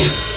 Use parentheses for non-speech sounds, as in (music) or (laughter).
Yeah. (laughs)